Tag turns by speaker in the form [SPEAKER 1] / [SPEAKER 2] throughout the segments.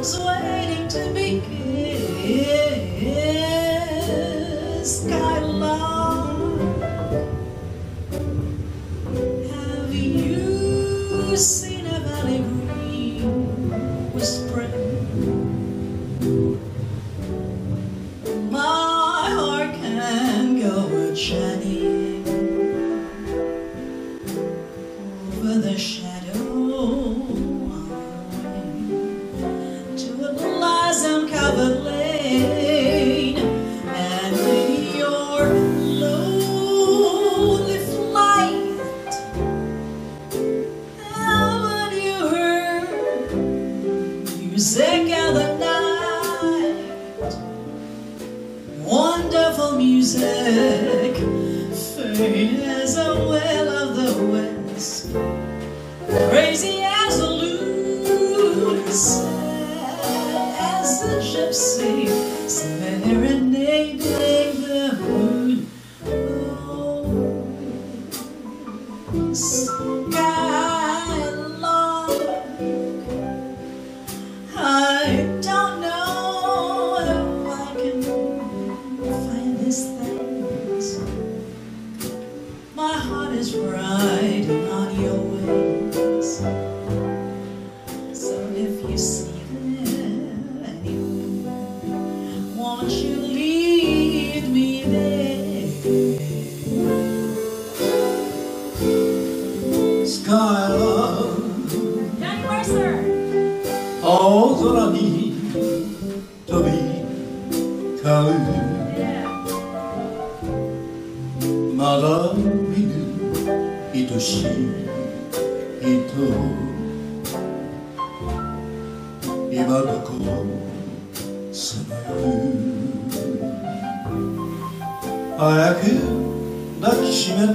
[SPEAKER 1] who's waiting to be kissed. Skylark, have you seen a valley green with spring? My heart can go a shining over the shadow Wonderful music, faint as a well of the west, crazy as a loon, sad as a gypsy, serenading the moon. Oh, skylark, I don't
[SPEAKER 2] 青空に飛び交うまだ見ぬ愛しい人今どこさまよ早く抱きしめて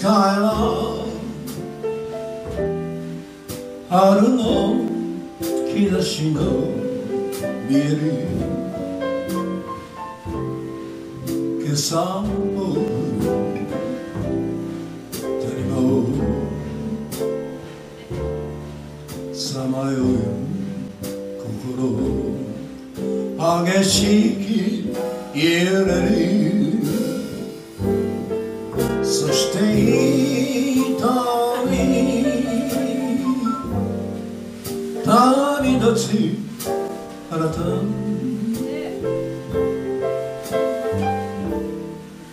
[SPEAKER 2] スカイラー春の兆しの見える。今朝も誰もさまよう心。激しく揺れるそして痛み旅立つあなた。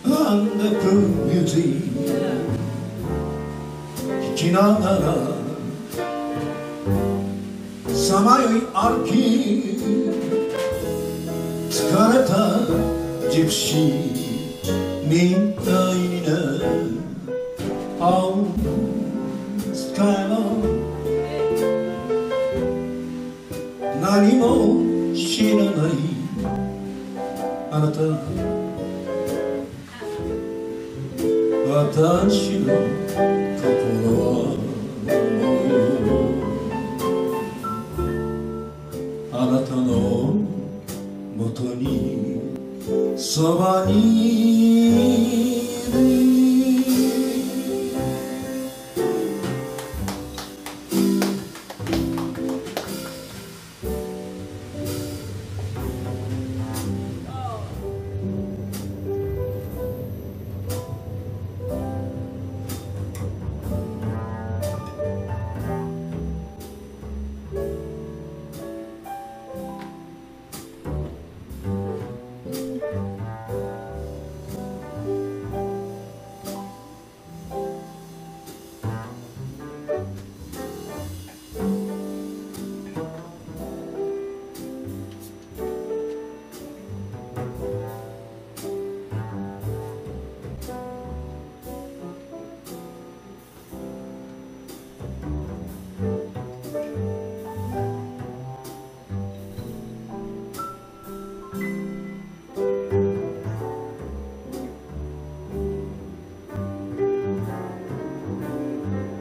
[SPEAKER 2] アンダプミュージック聴きながらさまよい歩き疲れた。ジプシーみたいにね Oh, skyline 何も知らないあなた私の心はあなたのもとにそばに。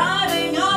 [SPEAKER 1] riding on.